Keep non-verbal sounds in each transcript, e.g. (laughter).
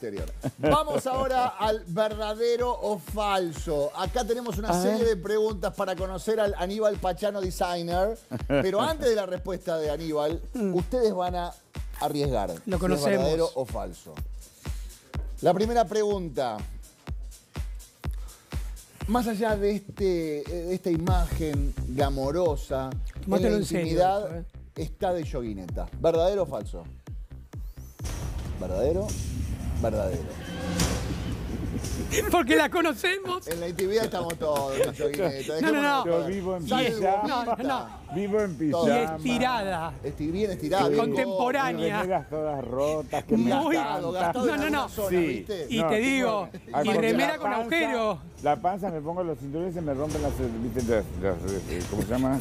exterior. (laughs) Vamos ahora al verdadero o falso. Acá tenemos una serie de preguntas para conocer al Aníbal Pachano Designer. Pero (laughs) antes de la respuesta de Aníbal, ustedes van a arriesgar. Lo si conocemos. es verdadero o falso. La primera pregunta. Más allá de, este, de esta imagen glamorosa, en la serio intimidad ¿eh? está de yoguineta. ¿Verdadero o falso? ¿Verdadero? Verdadero. (laughs) Porque la conocemos. En la intimidad estamos todos. No, no, no. Yo vivo en pijama. No, no, no. Vivo en Y pijama. estirada. Esti- bien estirado. bien Contemporánea. Remeras todas rotas que me Muy- Gastado, encantan. gastado en No, no, no. zona, Sí. ¿viste? Y te digo, y remera con panza- agujero. La panza me pongo los cinturones y se me rompen las, ¿viste? Las- las- eh, ¿cómo se llama?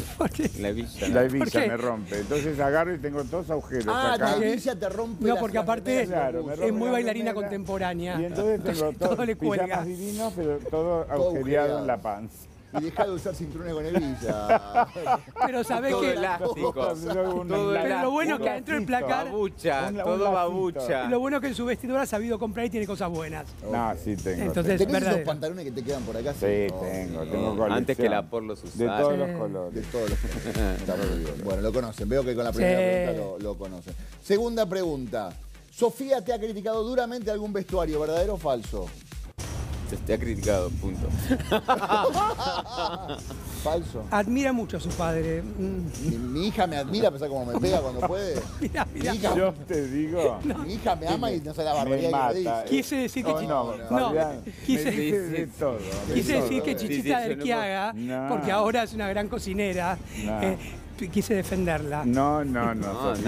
La villa. La ¿Por hebilla qué? me rompe. Entonces agarro y tengo todos agujeros Ah, acá. la hebilla te rompe No, porque aparte y me es muy la bailarina contemporánea. Y entonces tengo (laughs) todo le cuelga. pijamas divinos, pero todo agujereado. agujereado en la panza. Y deja de usar cinturones con hebilla. (laughs) Pero sabés Todo que elástico. Todo Pero lo bueno que adentro del placar- Babucha, Un- un todo lacito. babucha. lo bueno es que en su vestidor ha sabido comprar y tiene cosas buenas. No, sí tengo. Entonces- ¿Tenés esos verdadero. pantalones que te quedan por acá? Sí, No, tengo, no, tengo colección. Antes que la por los De usara. todos Sí. los De colores. todos los (laughs) bien. Bueno, lo conocen. Veo que con la primera Sí. pregunta lo, lo conocen. Segunda pregunta. Sofía te ha criticado duramente algún vestuario, ¿verdadero o falso? Se te ha criticado, punto. (laughs) Falso. Admira mucho a su padre. Mi, mi hija me admira, a pesar como me pega cuando puede. (laughs) Mira, Mi mira. hija, Yo te digo, (laughs) mi hija me ama y no sé la me barbaridad que me mata. dice. Quise decir que Oh, chi- no, no, Fabián, quise- me dice Sí, de todo. de Quise todo. decir que Chichita del no No. porque ahora es una gran cocinera, No. eh, quise defenderla. No, no, no. No. No,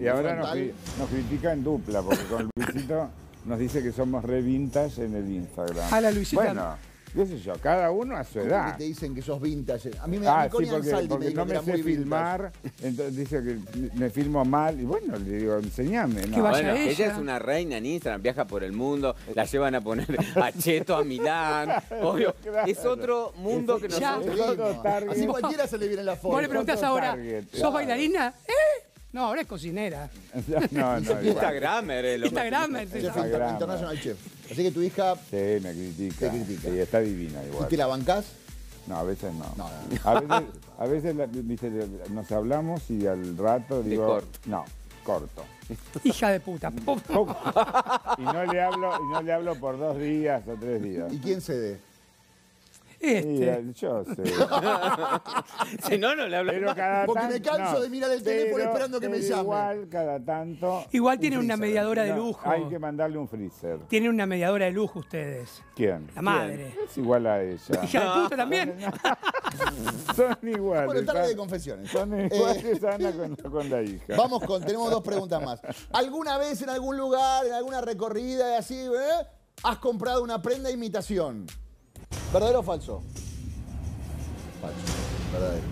y ahora nos, nos critica en dupla, porque con Luisito nos dice que somos re vintage en el Instagram. A la Luisita. Bueno, qué sé yo, cada uno a su ¿Cómo edad. que te dicen que sos vintage. A mí me Ah, sí, porque, Ansaldi porque me no me sé muy vintage. filmar, entonces dice que me filmo mal, y bueno, le digo, enseñame. Que No, vaya Bueno, ella. ella es una reina en Instagram, viaja por el mundo, la llevan a poner (laughs) a Cheto a Milán. Obvio, (laughs) Claro. es otro mundo que Ya. nosotros. Es Otro lindo. target. Así cualquiera se le viene la foto. Vos le preguntás ahora, target, ¿sos claro. bailarina? ¿Eh? No, ahora es cocinera. (laughs) no, no. (laughs) Instagramer, eh, lo Instagram. Chef es- Instagram. international chef. Así que tu hija, Sí, me critica. Te critica. Sí, está divina ¿y igual. te la bancás? No, a veces no. No, A veces, a veces la- nos hablamos y al rato digo, corto. no, corto. Hija de puta. (laughs) Y no le hablo, y no le hablo por dos días o tres días. ¿Y quién cede? Y, Este. eh, yo sé. (laughs) Si no, no le habla Pero cada Porque me canso de mirar el teléfono esperando que me llame. Igual, cada tanto. Igual Un tiene una freezer. mediadora de no, lujo. Hay que mandarle un freezer. Tienen una mediadora de lujo ustedes. ¿Quién? La madre. Es igual a ella. Hija de puta también. (laughs) Son iguales. Bueno, tarde de confesiones. Son Eh, iguales (laughs) Ana con, con la hija. Vamos con, tenemos dos preguntas más. ¿Alguna vez en algún lugar, en alguna recorrida y así, eh, has comprado una prenda de imitación? ¿Verdadero o falso? Falso. Verdadero.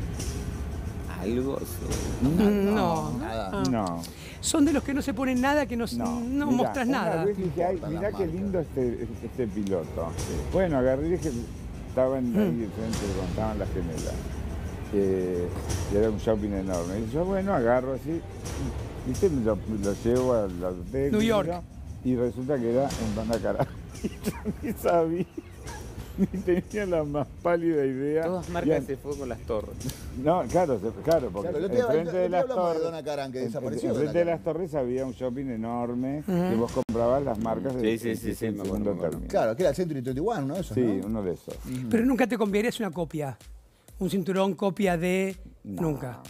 algo. sí. No. Nada. No. Son de los que no se ponen nada, que no, No, no Mirá, mostras nada. vez dije, ay, mirá qué marcas". lindo este, este piloto. Bueno, agarré y dije, estaban Mm. ahí frente donde estaban las gemelas. Eh, y era un shopping enorme. Y yo, bueno, agarro así, ¿viste? Me lo, lo llevo al hotel. New York. yo, Y resulta que era en Banacará. Y (laughs) yo ni sabía, (laughs) ni tenía la más pálida idea. Todas marcas se fue con las torres. No, claro, claro, porque Claro, enfrente de las de torres. Donna Karan, que en- desapareció Enfrente Donna de Karan. las torres había un shopping enorme que vos comprabas las marcas de Sí, sí, sí, sí, me acuerdo. Claro, que era el Century 21, uno de esos, Sí, ¿no? uno de esos. Pero nunca te conviene una copia. Un cinturón copia de. Nunca.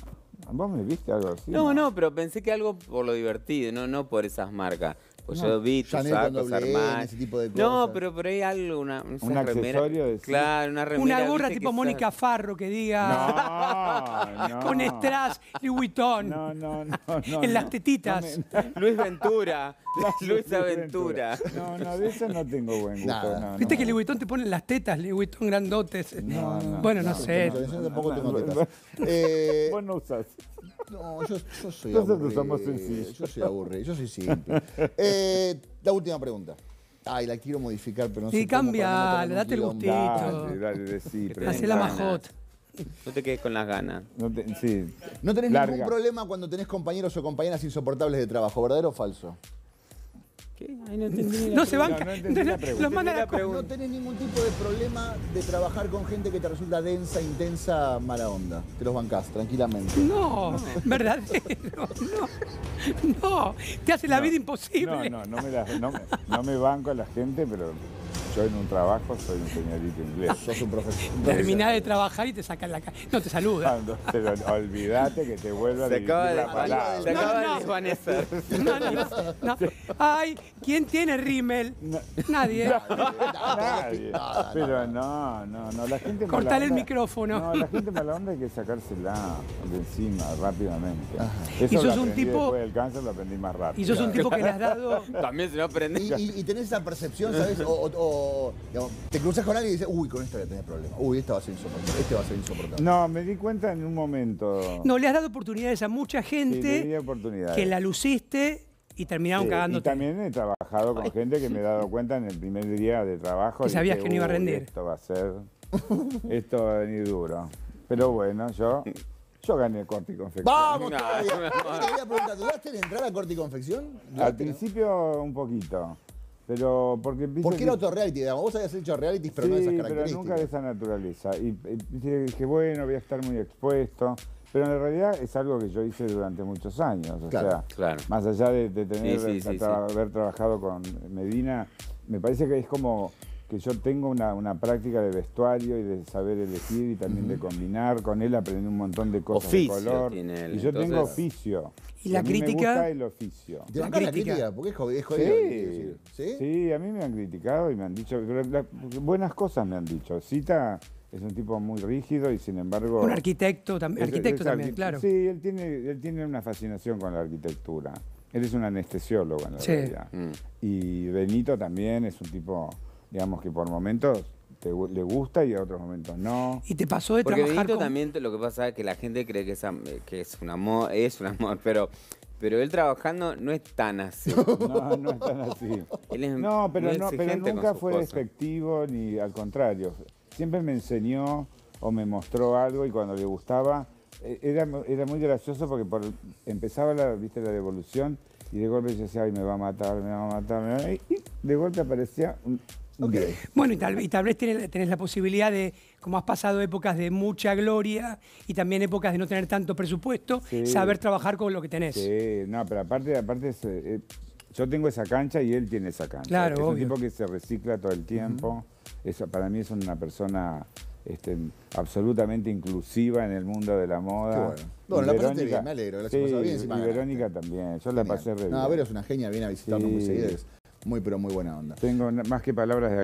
¿Vos me viste algo así? No, no, pero pensé que algo por lo divertido, no, no por esas marcas. Pues yo vi tus sacos, doble N, Armani. ese tipo de No, pero por ahí algo, una, Un accesorio. Claro, una remera. Una gorra ¿viste tipo Mónica Farro que diga. No, (laughs) no. Con strass, Louis Vuitton. No, no, no, no. en las no. tetitas. (laughs) Luis Ventura. (laughs) Luis Aventura. No, no, de eso no tengo buen gusto. Nada. no, Viste no. que Louis Vuitton te pone las tetas, Louis Vuitton grandotes. No, no. bueno, no, sé. Yo tampoco no, tengo no, tetas. Eh, Vos no usás. No, yo, yo soy Nosotros aburrido. somos sencillos. Yo soy aburrido, yo soy simple. Eh, la última pregunta. Ay, la quiero modificar, pero no Sí, sé en un date el gustito. Dale, dale, decí. ganas. más hot. No te quedes con las ganas. No te- sí. No tenés Larga. ningún problema cuando tenés compañeros o compañeras insoportables de trabajo, ¿verdadero o falso? ¿Qué? Ahí no No se banca. No, no entendí la pregunta. Los la No tenés ningún tipo de problema de trabajar con gente que te resulta densa, intensa, mala onda. Te los bancás tranquilamente. No, verdadero. No, no. Te hace la vida No, imposible. no, no me, la- no me- no me banco a la gente, pero yo en un trabajo soy un señorito inglés. Sos un profesor. Terminás de trabajar y te sacan la cara. No te saluda. Pero olvídate que te vuelva a Se dirigir acaba de, la palabra. se acaba No, de desvanecer. No, no, no, no. Ay, ¿quién tiene rímel? Nadie. (laughs) Nadie. Pero no, no, no. La gente Cortale el micrófono. No, la gente mala onda hay que sacársela de encima rápidamente. Eso Y sos lo un aprendí tipo- Después del cáncer lo aprendí más rápido. Y sos un tipo que le has dado. También se no aprende. Y, y- y tenés esa percepción, ¿sabes? O, o- o, digamos, te cruzas con alguien y dices, uy, con esto voy a tener problemas. Uy, este va a ser insoportable. Este va a ser insoportable. No, me di cuenta en un momento. No, le has dado oportunidades a mucha Sí, le di gente oportunidades. que la luciste y terminaron Sí, y también he trabajado con gente que me he dado cuenta en el primer día de trabajo. Que y sabías dije, que no iba a "Uy, rendir". Esto va a ser. esto va a venir duro. Pero bueno, yo, yo gané corte y confección. ¡Vamos! No, todavía! no, no. Te quería preguntar, ¿dudaste en entrar a corte y confección? Al principio un poquito. Pero porque viste ¿Por qué que- era otro reality? Digamos, vos habías hecho realities, pero no de esas sí, pero características. nunca de esa naturaleza. Y, y viste, dije, bueno, voy a estar muy expuesto. Pero en realidad es algo que yo hice durante muchos años. O Claro, sea, claro. más allá de, de tener, Sí, sí, tra- haber trabajado con Medina, me parece que es como que yo tengo una, una práctica de vestuario y de saber elegir y también de combinar. Con él aprendí un montón de cosas Oficio de color. tiene él, y yo tengo oficio. ¿Y la a mí crítica? Me gusta el oficio. ¿Te La crítica. crítica? Porque es jodido. Sí, ¿Sí? sí, a mí me han criticado y me han dicho, pero la- buenas cosas me han dicho. Cita es un tipo muy rígido y sin embargo... Un arquitecto, tam- es- arquitecto es también, claro. Sí, él tiene, él tiene una fascinación con la arquitectura. Él es un anestesiólogo en la Sí. realidad. Mm. Y Benito también es un tipo, digamos que por momentos te le gusta y a otros momentos no. Y te pasó de Porque trabajar con... también lo que pasa es que la gente cree que es, am- que es un amor, es un amor, pero, pero él trabajando no es tan así. (laughs) No, no es tan así. Él es No, pero, muy no, pero nunca fue cosas. despectivo ni al contrario. Siempre me enseñó o me mostró algo y cuando le gustaba eh, era, era muy gracioso porque por, empezaba la, ¿viste, la devolución y de golpe yo decía, ay, me va a matar, me va a matar, me va a matar", y de golpe aparecía un, un Ok. 10. Bueno, y tal, y tal vez tenés, tenés la posibilidad de, como has pasado épocas de mucha gloria y también épocas de no tener tanto presupuesto, Sí. saber trabajar con lo que tenés. Sí, no, pero aparte, aparte es, eh, eh, yo tengo esa cancha y él tiene esa cancha. Claro, es un tipo que se recicla todo el tiempo. Eso, para mí es una persona este, absolutamente inclusiva en el mundo de la moda. Qué bueno. Bueno, la pasaste Verónica- bien, me alegro, la Sí, bien, encima y ganaste. Verónica también. Yo la pasé re No, bien. Vero es una genia, viene a visitarnos muy Sí. seguido. Muy, pero muy buena onda. Tengo más que palabras de